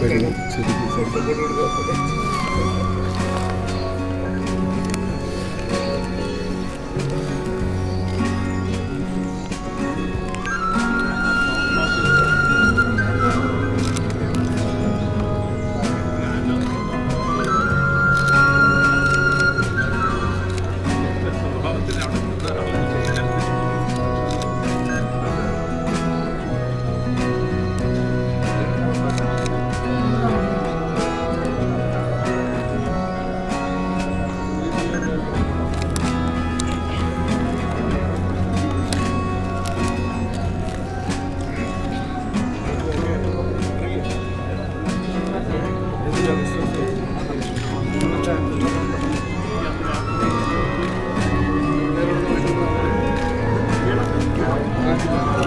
Pero, sí, sí, sí. Thank you.